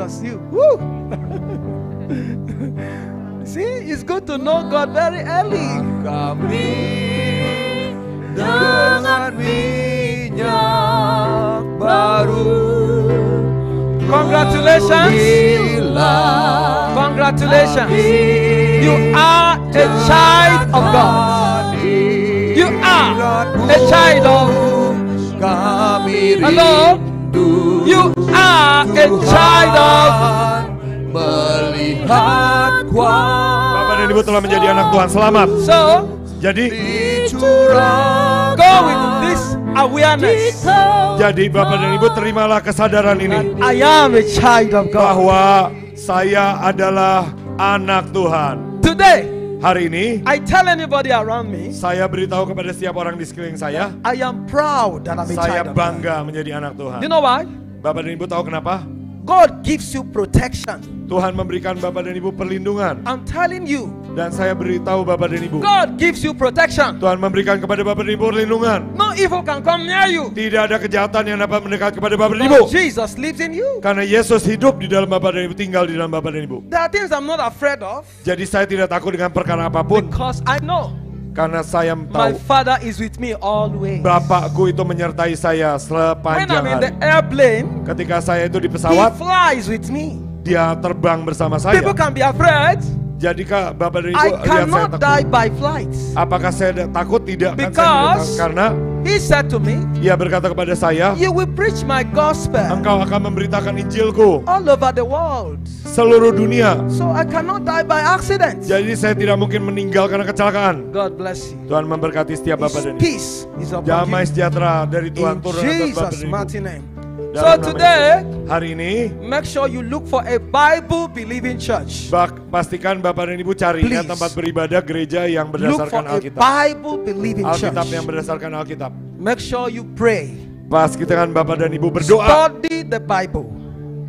Jesus, you. Woo! See, it's good to know God very early. Kami dengan minyak baru Congratulations. Congratulations. You are a child of God. You are a child of God. Hello? You are a child of Melihat kuat Bapak dan Ibu telah menjadi anak Tuhan. Selamat. So Jadi, go with this awareness. jadi Bapak dan Ibu terimalah kesadaran ini I am a child of God. bahwa saya adalah anak Tuhan. Today, Hari ini I tell anybody around me, saya beritahu kepada setiap orang di sekeliling saya, I am proud that I'm a saya child of God. bangga menjadi anak Tuhan. You know why? Bapak dan Ibu tahu kenapa? God gives you protection. Tuhan memberikan Bapak dan Ibu perlindungan I'm telling you, dan saya beritahu Bapak dan Ibu, God gives you protection. Tuhan memberikan kepada Bapak dan Ibu perlindungan. No evil can come near you. Tidak ada kejahatan yang dapat mendekat kepada Bapak dan Ibu. But Jesus lives in you. Karena Yesus hidup di dalam Bapak dan Ibu, tinggal di dalam Bapak dan Ibu. There are things I'm not afraid of Jadi saya tidak takut dengan perkara apa pun because I know karena saya my tahu Father is with me always. Bapakku itu menyertai saya When sepanjang I'm in the hari. airplane, Ketika saya itu di He pesawat, flies with me. dia terbang bersama saya. People can be afraid. Jadi kak Bapak dan Ibu I cannot die by flights. Apakah saya takut? Tidak kan saya Because- tidak- karena He said to me, ia berkata kepada saya, You will preach my gospel engkau akan memberitakan Injilku all over the world. seluruh dunia. So I cannot die by accident. Jadi saya tidak mungkin meninggal karena kecelakaan. God bless you. Tuhan memberkati setiap Bapak His dan Ibu. peace is upon Damai sejahtera dari Tuhan turun atas Bapak Jesus' dan Ibu. So today, hari ini make sure you look for a Bible believing church. bak, pastikan Bapak dan Ibu cari ya, Please. tempat beribadah gereja yang Look for berdasarkan a Alkitab. Bible believing Alkitab church. yang berdasarkan Alkitab. Make sure you pray. Pas kita kan Bapak dan Ibu berdoa, Study the Bible.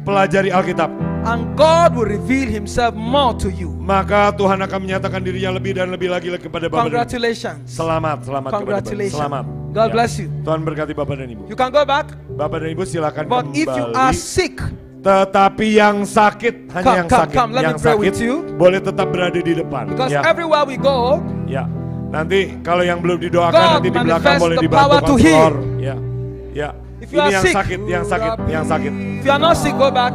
pelajari Alkitab, And God will reveal himself more to you. maka Tuhan akan menyatakan dirinya lebih dan lebih lagi kepada Bapak dan Ibu. Congratulations. Selamat, selamat kepada Bapak. Congratulations. Selamat. God Ya. bless you. Tuhan berkati Bapak dan Ibu. You can go back. Bapak dan Ibu silakan But kembali. if you are sick, Tetapi yang sakit hanya Come, yang come, sakit, come, let me yang pray sakit with you. boleh tetap berada di depan. because ya, everywhere we go, ya. Nanti kalau yang belum didoakan God nanti di belakang boleh dibantu konselor. Ya, ya. If you Ini are yang sick, sakit, yang sakit, yang sakit. if you are not sick, go back.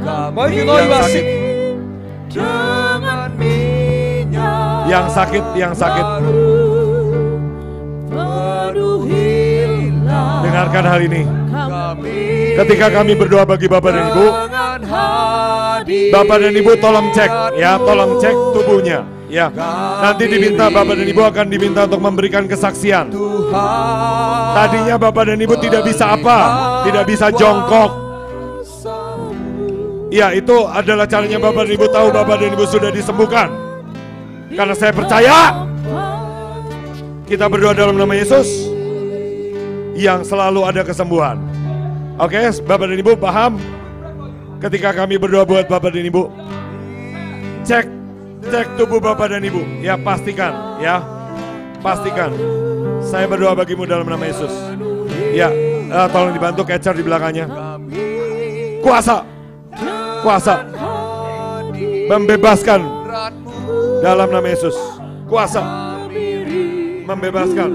You know Yang you are sakit. sick, Dengan minyak Yang sakit, yang sakit. Dengarkan hal ini. Kami Ketika kami berdoa bagi Bapak dan Ibu, Bapak dan Ibu tolong cek, ya, tolong cek tubuhnya. Ya, nanti diminta Bapak dan Ibu akan diminta untuk memberikan kesaksian. Tadinya Bapak dan Ibu tidak bisa apa? Tidak bisa jongkok. Ya, itu adalah caranya Bapak dan Ibu tahu Bapak dan Ibu sudah disembuhkan. Karena saya percaya kita berdoa dalam nama Yesus yang selalu ada kesembuhan. Oke, Bapak dan Ibu paham? Ketika kami berdoa buat Bapak dan Ibu, cek cek tubuh Bapak dan Ibu. Ya, pastikan, ya. Pastikan. Saya berdoa bagimu dalam nama Yesus. Ya, eh, tolong dibantu catcher di belakangnya. Kuasa, kuasa, membebaskan dalam nama Yesus. Kuasa, membebaskan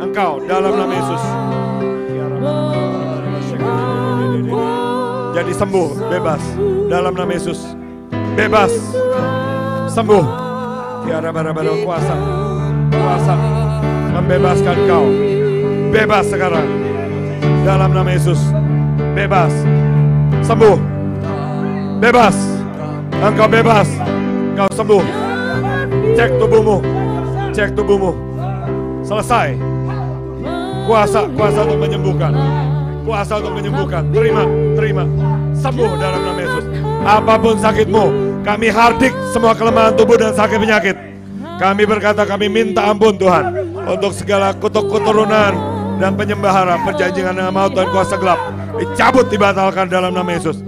engkau dalam nama Yesus. Jadi sembuh, bebas dalam nama Yesus. Bebas, sembuh. Tiara bara bara kuasa, kuasa membebaskan kau. Bebas sekarang dalam nama Yesus. Bebas, sembuh, bebas. Engkau bebas, engkau sembuh. Cek tubuhmu, cek tubuhmu. Selesai. Kuasa, kuasa untuk menyembuhkan. Kuasa untuk menyembuhkan. Terima, terima. Sembuh dalam nama Yesus. Apa pun sakitmu, kami hardik semua kelemahan tubuh dan sakit penyakit. Kami berkata kami minta ampun Tuhan untuk segala kutuk keturunan dan penyembahara perjanjian dengan maut dan kuasa gelap dicabut dibatalkan dalam nama Yesus.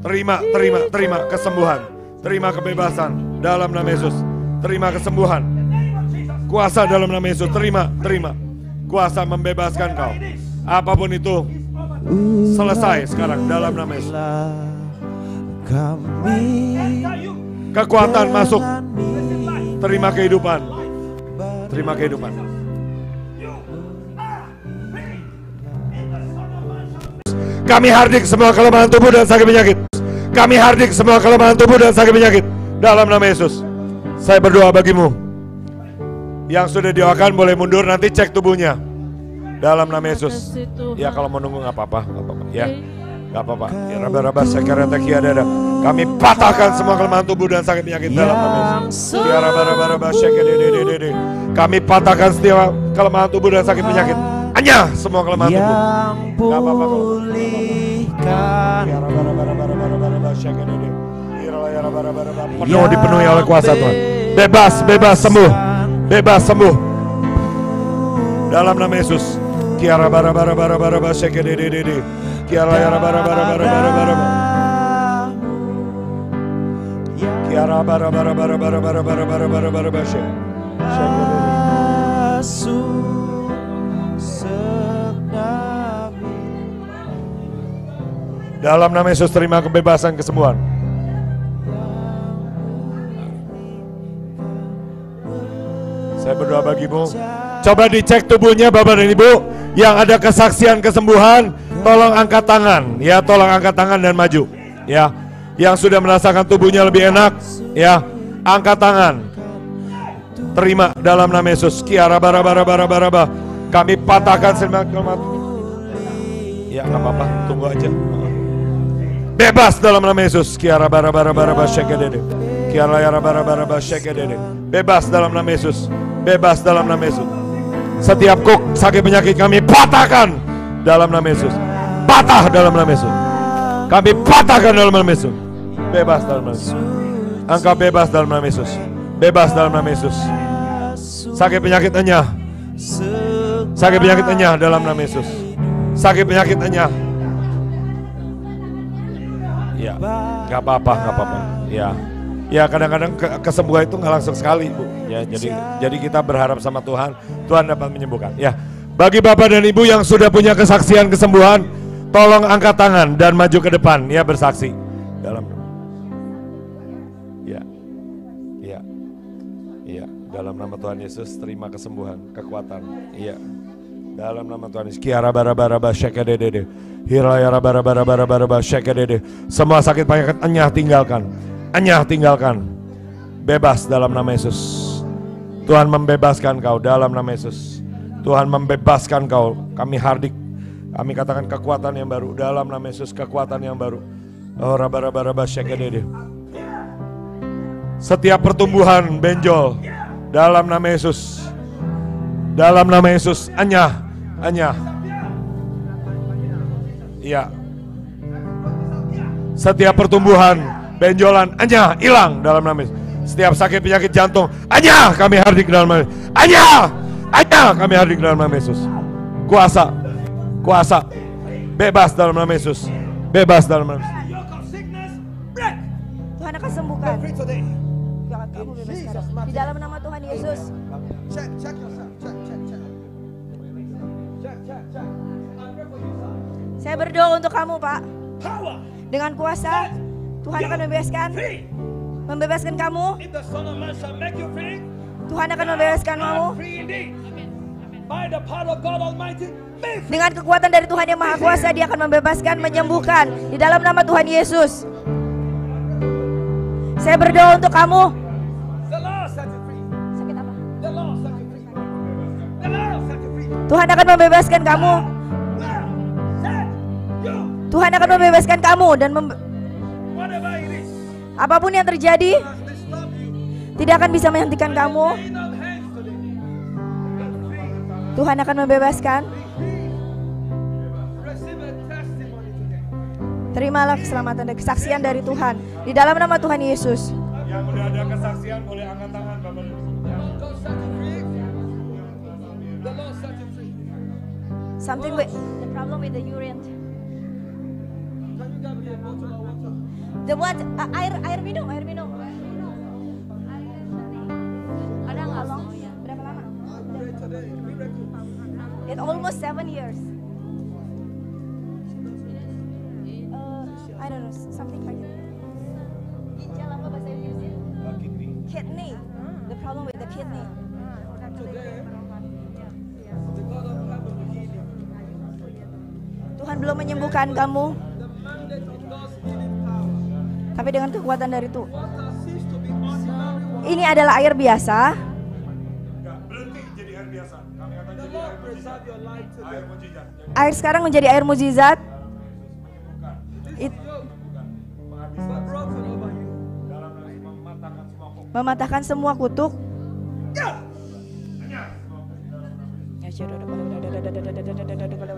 Terima, terima, terima kesembuhan. Terima kebebasan dalam nama Yesus. Terima kesembuhan. Kuasa dalam nama Yesus. Terima, terima. Kuasa membebaskan kau. Apa pun itu selesai sekarang dalam nama Yesus. kami Kekuatan masuk. Terima kehidupan. Terima kehidupan. Kami hardik semua kelemahan tubuh dan sakit penyakit. Kami hardik semua kelemahan tubuh dan sakit penyakit. Dalam nama Yesus. Saya berdoa bagimu. Yang sudah doakan boleh mundur nanti cek tubuhnya. Dalam nama Yesus. Ya kalau mau nunggu nggak apa-apa, nggak apa-apa. Ya, nggak apa-apa. Ya raba-raba sekarang ada. Kami patahkan semua kelemahan tubuh dan sakit penyakit dalam nama Yesus. Ya raba-raba sekarang Kami patahkan setiap kelemahan tubuh dan sakit penyakit. Hanya semua kelemahan tubuh. Nggak apa-apa pulihkan Ya Ya raba-raba Penuh dipenuhi oleh kuasa Tuhan. Bebas, bebas, sembuh. Bebas, sembuh. Dalam nama Yesus. Kiara bara bara bara bara bara shake de de de de. Kiara yara bara bara bara bara bara. Kiara bara bara bara bara bara bara bara bara bara bara shake. Shake de de Dalam nama Yesus terima kebebasan kesembuhan. Saya berdoa bagimu. Coba dicek tubuhnya Bapak dan Ibu yang ada kesaksian kesembuhan, tolong angkat tangan, ya tolong angkat tangan dan maju, ya. Yang sudah merasakan tubuhnya lebih enak, ya angkat tangan. Terima dalam nama Yesus. Kiara bara bara bara bara bara. Kami patahkan semangat. Ya nggak apa-apa, tunggu aja. Bebas dalam nama Yesus. Kiara bara bara bara bara. Kiara bara bara bara dede. Bebas dalam nama Yesus. Bebas dalam nama Yesus. Setiap kuk sakit penyakit kami patahkan dalam nama Yesus. Patah dalam nama Yesus. Kami patahkan dalam nama Yesus. Bebas dalam nama Yesus. Engkau bebas dalam nama Yesus. Bebas dalam nama Yesus. Sakit penyakit enyah. Sakit penyakit enyah dalam nama Yesus. Sakit penyakit enyah. Ya, nggak apa-apa, nggak apa-apa. Ya, ya kadang-kadang ke- kesembuhan itu nggak langsung sekali, bu. Ya, jadi jadi kita berharap sama Tuhan, Tuhan dapat menyembuhkan. Ya, bagi bapak dan ibu yang sudah punya kesaksian kesembuhan, tolong angkat tangan dan maju ke depan, ya bersaksi dalam. Ya, ya, ya. Dalam nama Tuhan Yesus, terima kesembuhan, kekuatan. Iya. Dalam nama Tuhan Yesus. Kiara bara bara bara dede. Hiraya bara bara bara bara bara dede. Semua sakit penyakit enyah tinggalkan. Enyah tinggalkan. Bebas dalam nama Yesus. Tuhan membebaskan kau dalam nama Yesus. Tuhan membebaskan kau. Kami hardik. Kami katakan kekuatan yang baru dalam nama Yesus. Kekuatan yang baru. Oh raba raba raba dede. Setiap pertumbuhan benjol dalam nama Yesus. Dalam nama Yesus, anyah, anyah. Iya. Setiap pertumbuhan, benjolan, anyah, hilang dalam nama Yesus. Setiap sakit penyakit jantung, anyah, kami hardik dalam nama Yesus. Anyah, anyah, kami hardik dalam nama Yesus. Kuasa, kuasa, bebas dalam nama Yesus. Bebas dalam nama Yesus. Tuhan akan sembuhkan. Tuhan kamu bebas sekarang. Di dalam nama Tuhan Yesus. Saya berdoa untuk kamu, Pak. Dengan kuasa Tuhan akan membebaskan membebaskan kamu. Tuhan akan membebaskan kamu dengan kekuatan dari Tuhan yang Maha Kuasa. Dia akan membebaskan, menyembuhkan di dalam nama Tuhan Yesus. Saya berdoa untuk kamu. Tuhan akan membebaskan kamu. Tuhan akan membebaskan kamu dan mem- apa pun yang terjadi tidak akan bisa menghentikan kamu. Tuhan akan membebaskan. Terimalah keselamatan dan kesaksian dari Tuhan di dalam nama Tuhan Yesus. Yang ada kesaksian boleh angkat tangan Something with the problem with the urine. The what? Uh, air air minum, air minum. Ada nggak long? Berapa lama? It almost seven years. Uh, I don't know, something like that. kidney. The problem with the kidney. Tuhan belum menyembuhkan kamu. Tapi dengan kekuatan dari Tuhan. Ini adalah air biasa. Air sekarang menjadi air mujizat. It- mematahkan semua kutuk. Semua kok.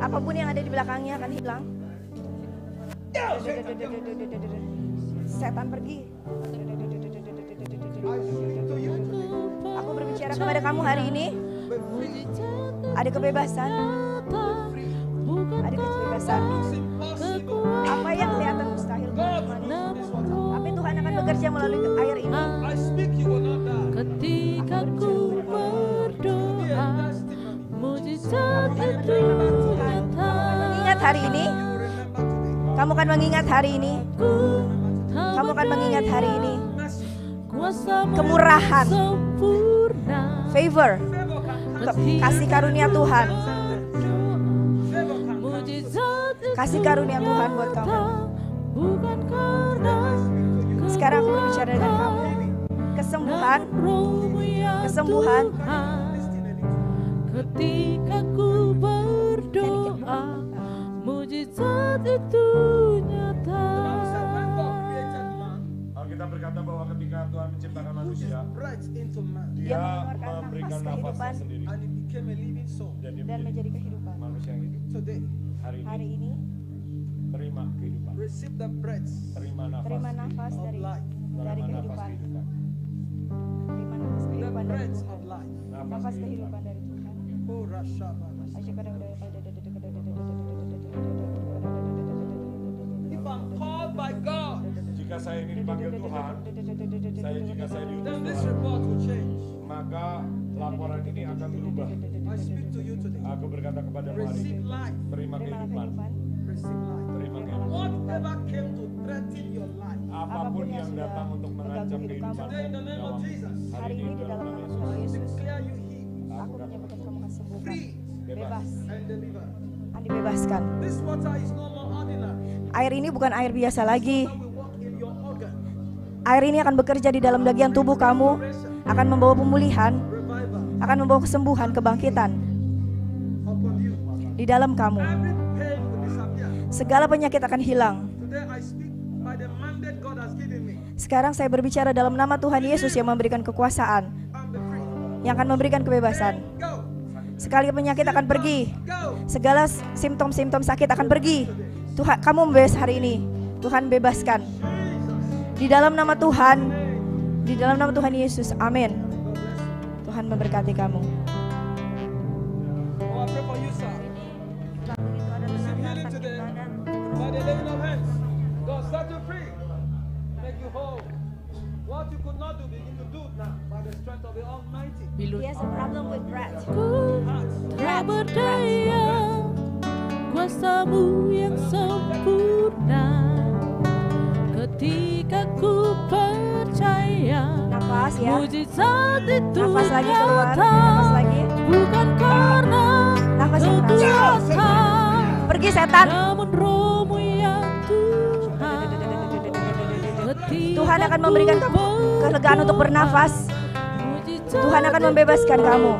Apa pun yang ada di belakangnya akan hilang. Setan pergi. Aku berbicara kepada kamu hari ini. Ada kebebasan. Kebebasan. Apa yang kelihatan mustahil. Tapi Tuhan akan bekerja melalui air ini. Ketika ku berdoa Mujizat itu nyata Ingat hari ini. Kamu akan mengingat hari ini. Kamu akan mengingat hari ini. Kemurahan. sempurna Favor. Kasih karunia Tuhan. Kasih karunia Tuhan buat kamu. nyata, Bukan karena Sekarang aku berbicara dengan kamu. Kesembuhan. Kesembuhan. Ketika ku berdoa Mujizat itu nyata Alkitab berkata bahwa ketika Tuhan menciptakan manusia, Dia memberikan nafas nafasnya kehidupan. sendiri. Dan menjadi menjadi kehidupan. manusia yang hidup. Hari Hari ini ini terima kehidupan. receive the breath Terima nafas. terima nafas dari life. dari Terima nafas kehidupan. kehidupan. Terima nafas The kehidupan dari breath Tuhan. of life. Nafas Nafas kehidupan. kehidupan dari Tuhan. Oh, Rashaba. If I'm called by God, Jika saya ini dipanggil Tuhan, saya jika saya diutus Tuhan, report will change. maka laporan ini akan berubah. Aku berkata kepada hari ini, terima kehidupan, terima kehidupan. Whatever came to threaten your life, Apa pun yang datang untuk mengancam kehidupan hari ini di dalam nama Yesus, aku menyebutkan kamu kesembuhan. Bebas. Dan dibebaskan. This water is no more ordinary. Air ini bukan air biasa lagi. Air ini akan bekerja di dalam bagian tubuh kamu, akan membawa pemulihan, akan membawa kesembuhan, kebangkitan di dalam kamu. Segala penyakit akan hilang. Sekarang saya berbicara dalam nama Tuhan Yesus yang memberikan kekuasaan, yang akan memberikan kebebasan. Sekali penyakit akan pergi, segala simptom-simptom sakit akan pergi. Tuhan, kamu bebas hari ini. Tuhan bebaskan. Di dalam nama Tuhan, di dalam nama Tuhan Yesus. Amin. Tuhan memberkati kamu. Ya. Mujizat itu Nafas lagi keluar. Nafas lagi. Bukan karena Nafas yang keras. Pergi setan. Namun rohmu yang Tuhan akan memberikan kamu kelegaan untuk bernafas. Tuhan akan membebaskan kamu.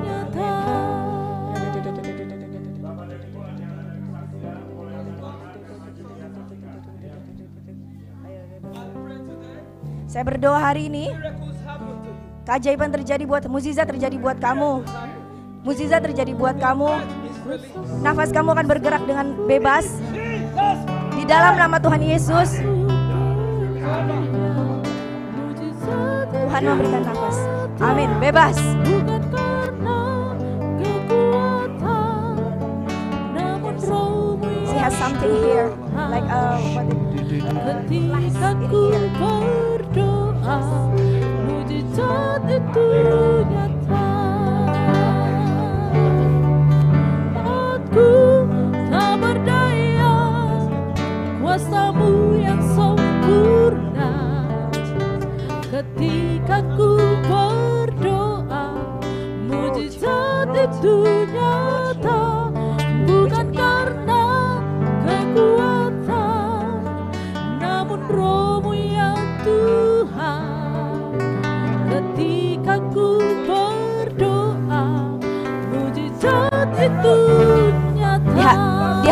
Saya berdoa hari ini keajaiban terjadi buat mukjizat terjadi buat kamu. Mukjizat terjadi buat kamu. Nafas kamu akan bergerak dengan bebas di dalam nama Tuhan Yesus. Tuhan memberikan nafas. Amin. Bebas. She has something here, like uh, what it- berdoa 对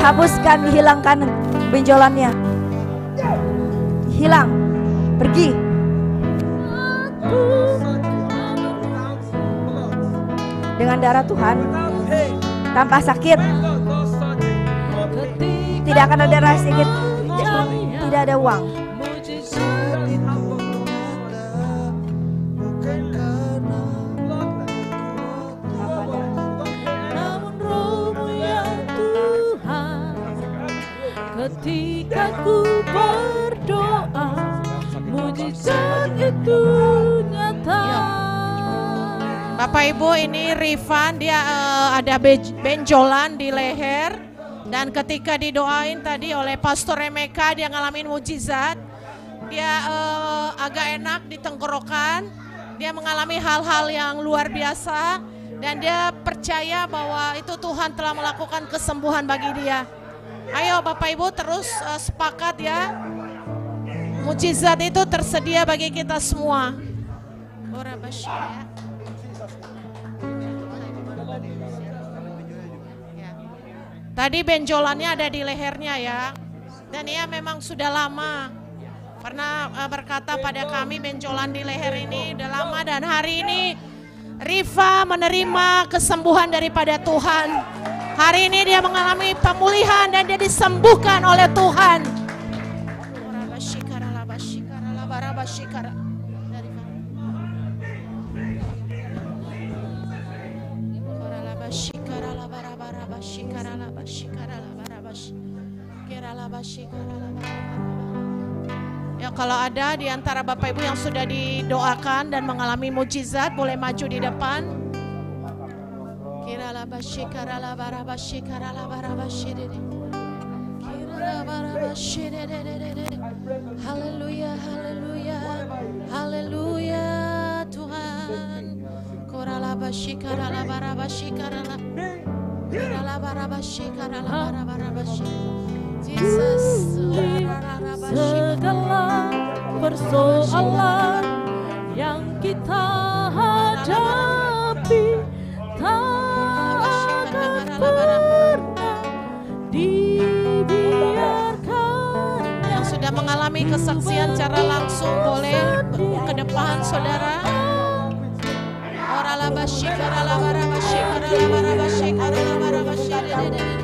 dihapuskan, dihilangkan benjolannya. Hilang, pergi. Dengan darah Tuhan, tanpa sakit, tidak akan ada rasa sakit, tidak ada uang. Ketika ku berdoa Mujizat itu nyata Bapak Ibu ini Rifan dia eh, ada benjolan di leher dan ketika didoain tadi oleh Pastor Emeka dia ngalamin mujizat. Dia eh, agak enak di tenggorokan. Dia mengalami hal-hal yang luar biasa dan dia percaya bahwa itu Tuhan telah melakukan kesembuhan bagi dia. Ayo Bapak Ibu terus eh, sepakat ya. Mujizat itu tersedia bagi kita semua. Ya. Tadi benjolannya ada di lehernya ya. Dan ia memang sudah lama. Pernah eh, berkata pada kami benjolan di leher ini udah lama dan hari ini Riva menerima kesembuhan daripada Tuhan. Hari ini dia mengalami pemulihan dan dia disembuhkan oleh Tuhan. Ya kalau ada di antara Bapak Ibu yang sudah didoakan dan mengalami mujizat boleh maju di depan. Haleluya, haleluya, haleluya Tuhan. Korala basyikara bara basyikara Kirala bara basyikara bara bara basyikara. Jesus. Segala persoalan yang kita hadapi kesaksian secara langsung boleh ke depan saudara. Orala basyikara la bara basyikara la bara basyikara la bara basyikara.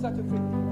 such thing.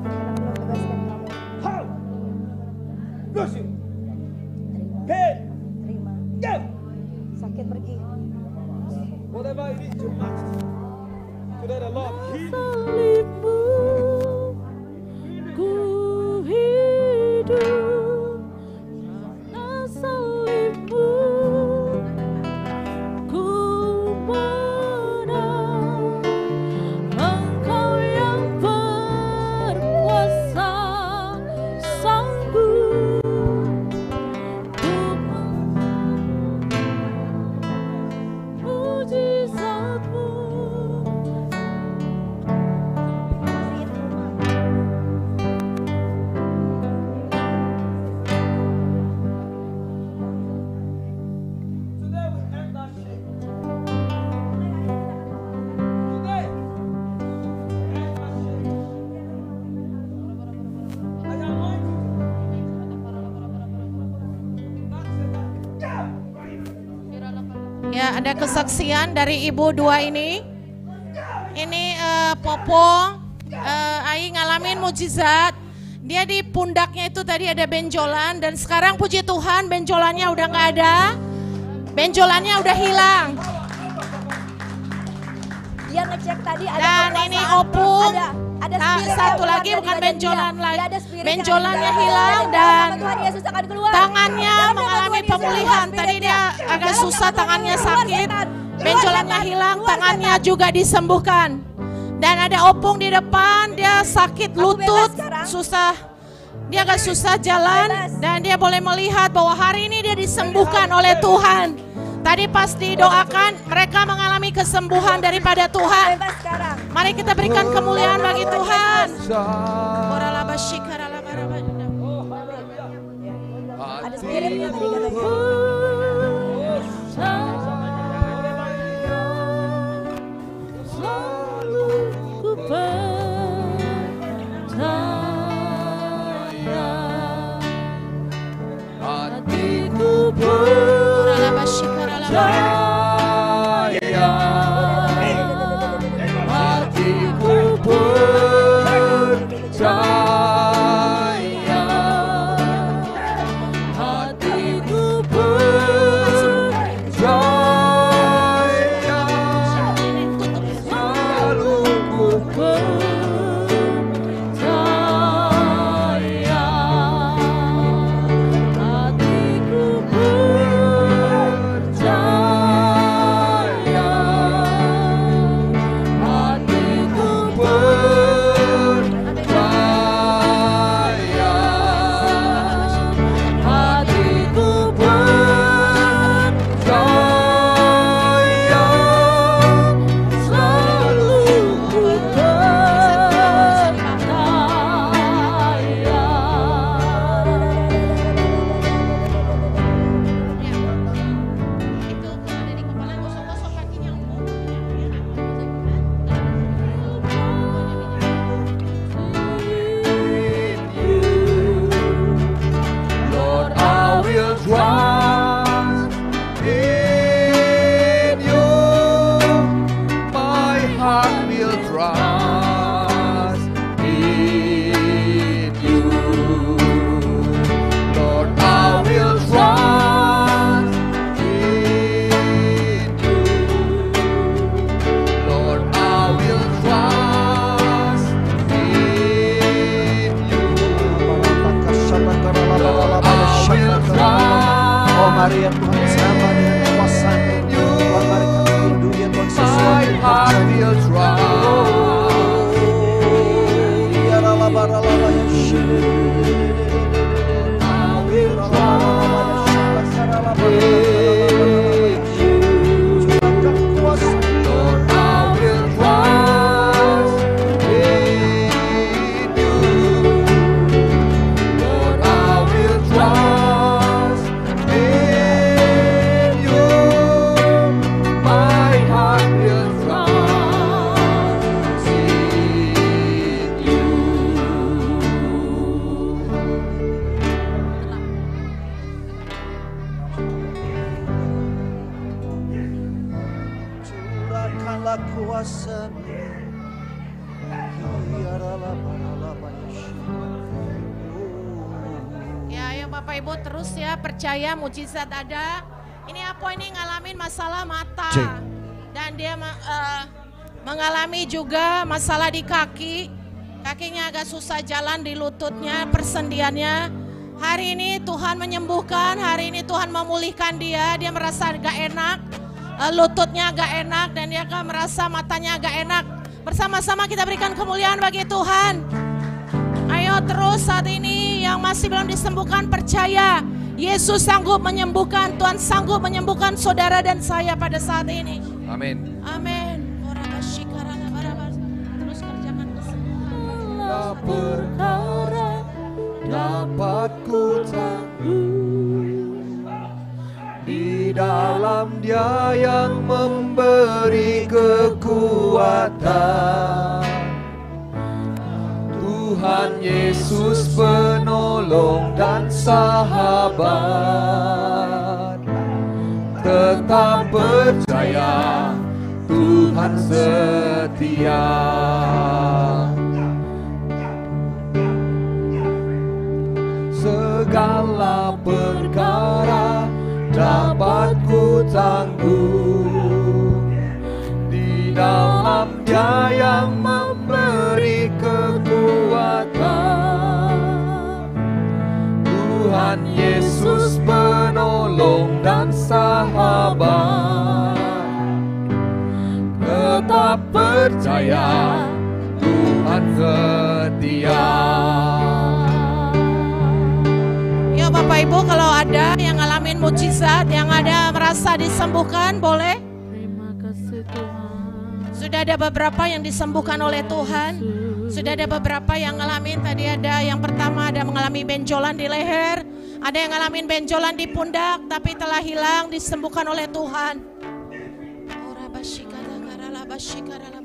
Ada kesaksian dari ibu dua ini. Ini eh, Popo, eh, Ai ngalamin mujizat. Dia di pundaknya itu tadi ada benjolan dan sekarang puji Tuhan benjolannya udah nggak ada. Benjolannya udah hilang. Dia ngecek tadi ada Dan ini opung. Ada, ada Nah, spirit satu lagi bukan benjolan dia. lagi. Benjolannya hilang dan nama Tuhan Yesus akan keluar. Tangannya mengalami pemulihan. Tadi dia agak susah, tangannya sakit. Benjolannya hilang, tangannya juga disembuhkan. Dan ada opung di depan, dia sakit lutut, susah. Dia agak susah jalan dan dia boleh melihat bahwa hari ini dia disembuhkan oleh Tuhan. Tadi pas didoakan, mereka mengalami kesembuhan daripada Tuhan. Mari kita berikan kemuliaan bagi Tuhan. Ada spiritnya tadi katanya. soul. Terjadi. Mujizat ada. Ini apa ini ngalamin masalah mata Cek. dan dia eh, mengalami juga masalah di kaki. Kakinya agak susah jalan di lututnya, persendiannya. Hari ini Tuhan menyembuhkan, hari ini Tuhan memulihkan dia. Dia merasa agak enak, eh, lututnya agak enak dan dia agak merasa matanya agak enak. Bersama-sama kita berikan kemuliaan bagi Tuhan. Ayo terus saat ini yang masih belum disembuhkan percaya Yesus sanggup menyembuhkan, Tuhan sanggup menyembuhkan saudara dan saya pada saat ini. Amin. Amin. Terus kerjakan kesembuhan. perkara dapat ku di dalam Dia yang memberi kekuatan. Tuhan Yesus penolong dan sahabat. Tetap percaya Tuhan setia. segala perkara dapat ku tanggung di dalam Dia yang memberi penolong dan sahabat. Tetap percaya Tuhan setia. Yuk Bapak Ibu kalau ada yang ngalamin mujizat, yang ada merasa disembuhkan boleh? Terima kasih Tuhan. Sudah ada beberapa yang disembuhkan oleh Tuhan. Sudah ada beberapa yang ngalamin tadi ada yang pertama ada mengalami benjolan di leher, ada yang ngalamin benjolan di pundak tapi telah hilang disembuhkan oleh Tuhan. Ora laba. Shikara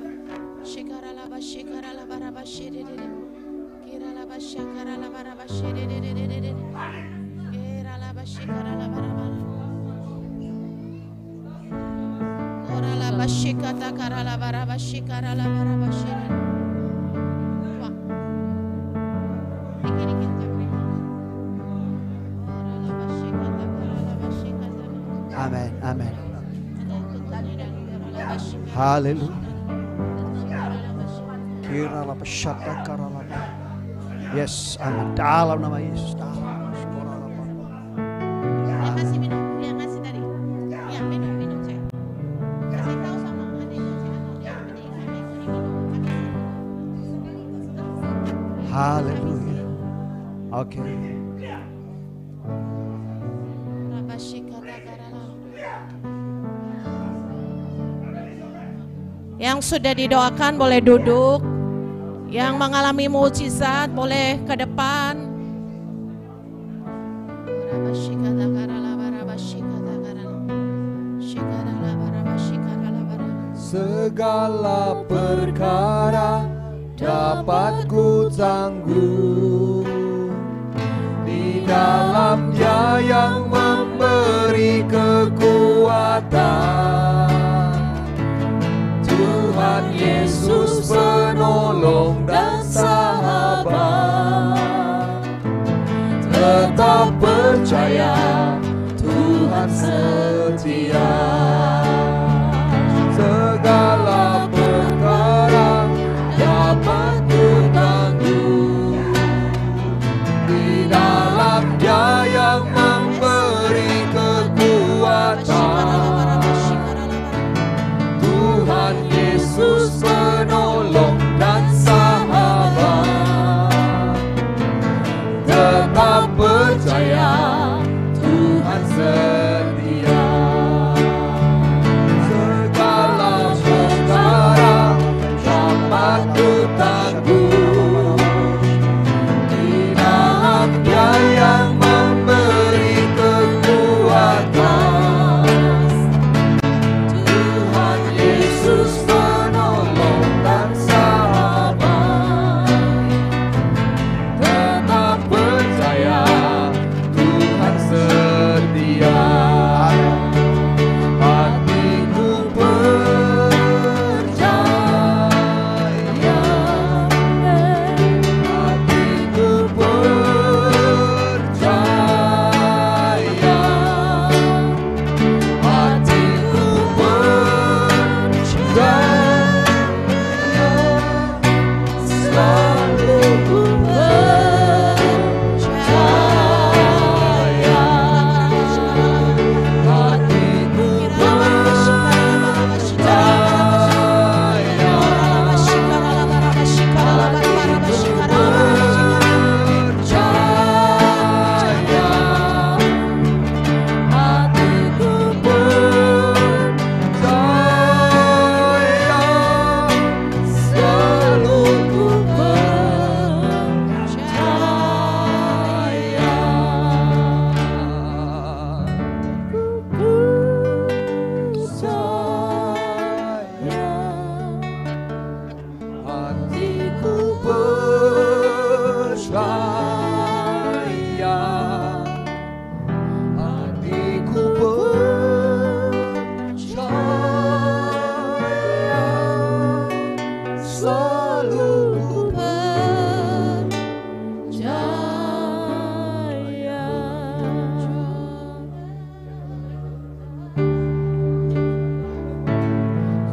Haleluya. Kira. Yes, amin. Dalam nama Yesus. Dalam syukur lapa. Dia sudah didoakan boleh duduk. Yang mengalami mujizat boleh ke depan. Segala perkara dapat ku tanggung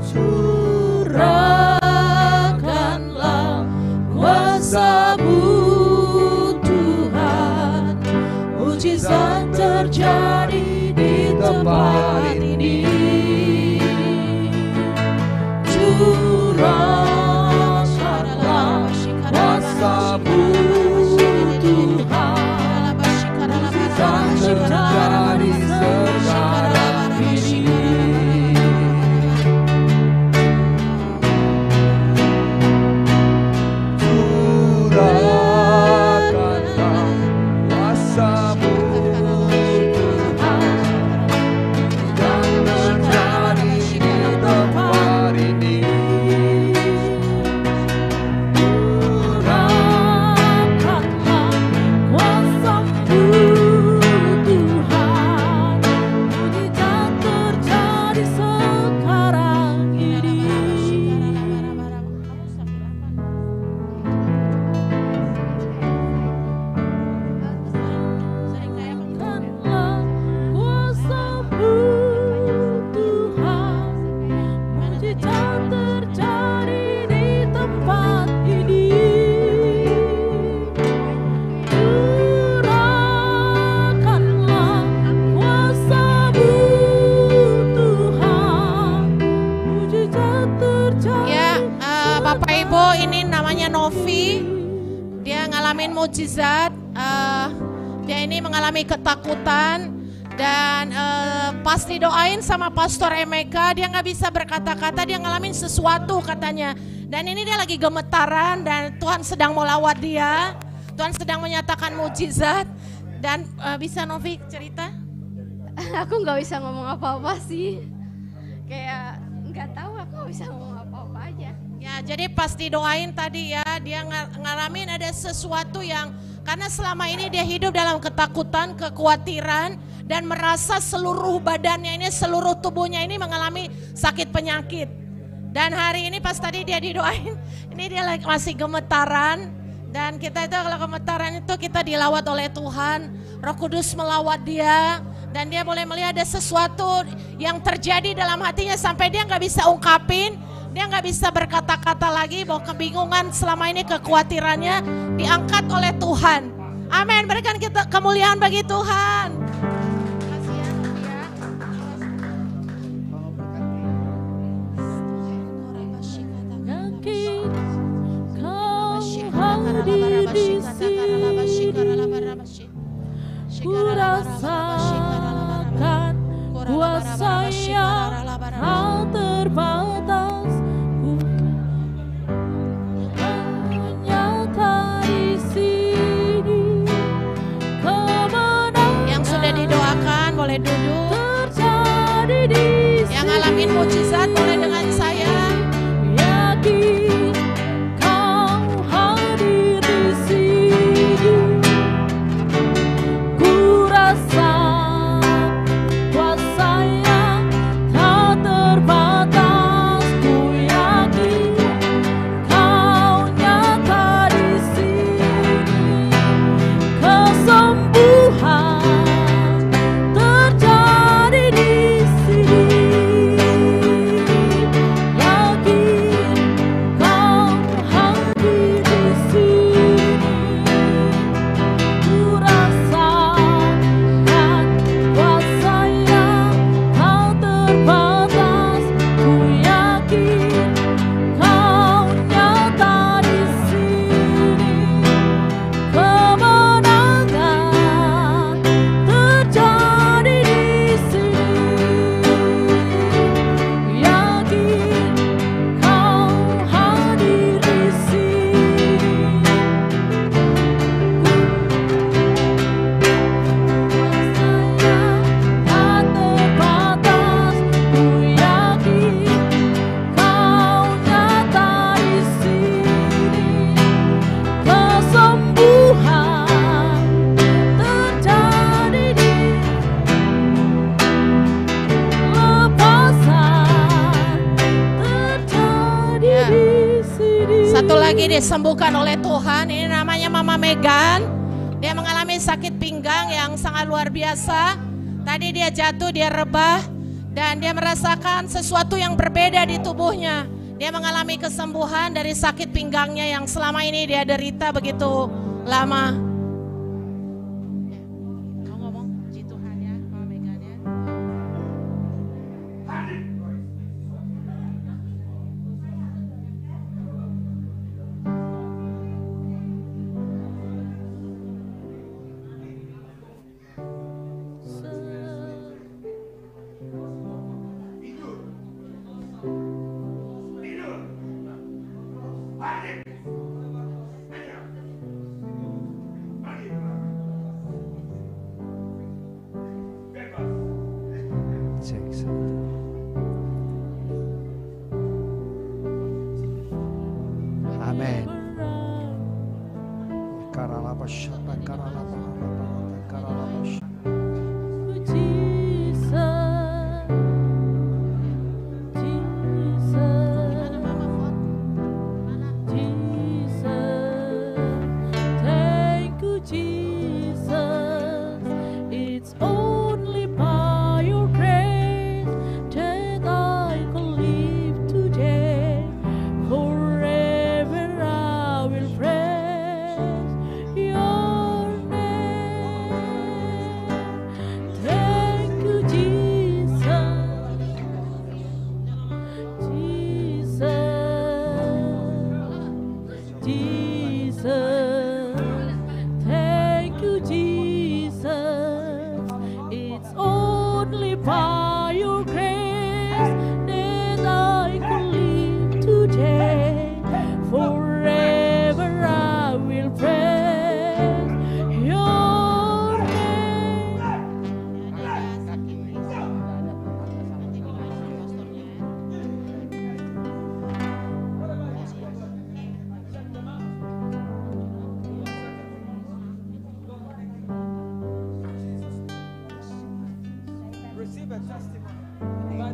terjadi mujizat. eh, dia ini mengalami ketakutan dan eh, pas didoain sama Pastor Emeka, dia nggak bisa berkata-kata. Dia ngalamin sesuatu katanya. Dan ini dia lagi gemetaran dan Tuhan sedang melawat dia. Tuhan sedang menyatakan mujizat. Dan eh, bisa Novi cerita? aku nggak bisa ngomong apa-apa sih kayak nggak tahu aku bisa ngomong jadi pas didoain tadi ya, dia nga- ngalamin ada sesuatu yang karena selama ini dia hidup dalam ketakutan, kekhawatiran dan merasa seluruh badannya ini, seluruh tubuhnya ini mengalami sakit penyakit. Dan hari ini pas tadi dia didoain, ini dia masih gemetaran. Dan kita itu kalau gemetaran itu kita dilawat oleh Tuhan, Roh Kudus melawat dia dan dia boleh melihat ada sesuatu yang terjadi dalam hatinya sampai dia nggak bisa ungkapin, dia nggak bisa berkata-kata lagi bahwa kebingungan selama ini kekhawatirannya diangkat oleh Tuhan. Amin. Berikan kita kemuliaan bagi Tuhan. Makasih disembuhkan oleh Tuhan. Ini namanya Mama Megan. Dia mengalami sakit pinggang yang sangat luar biasa. Tadi dia jatuh, dia rebah dan dia merasakan sesuatu yang berbeda di tubuhnya. Dia mengalami kesembuhan dari sakit pinggangnya yang selama ini dia derita begitu lama. Shatakarabah.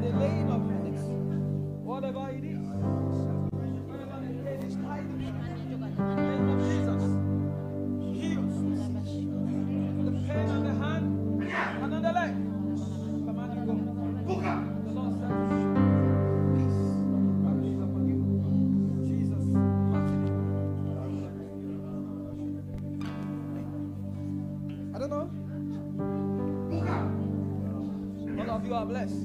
The laying of hands. Whatever it is. Whatever the. In the name of Jesus. Heals. The pain on the hand and on the leg. Command you go. The Lord upon you. Jesus. mighty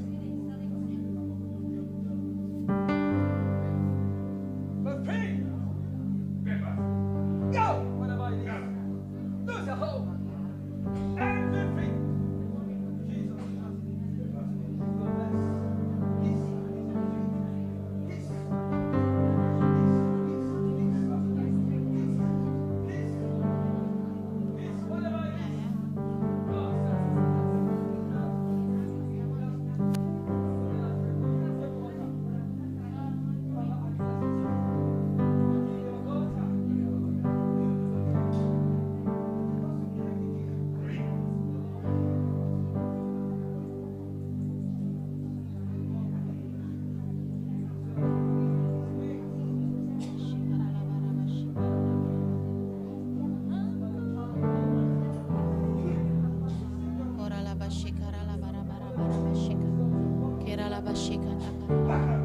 Kira la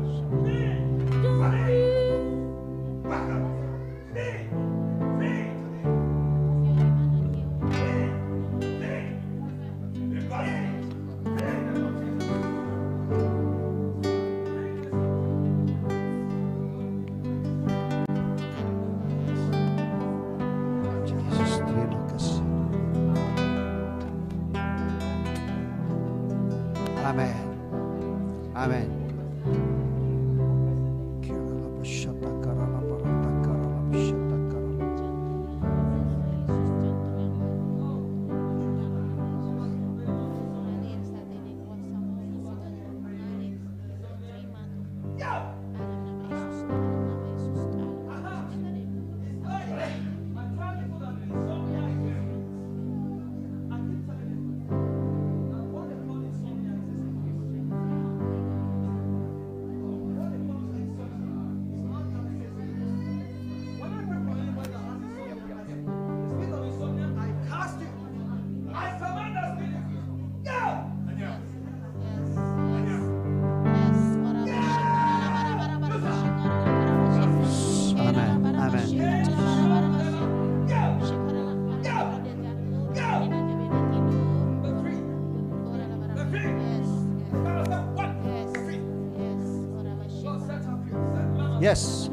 Yes.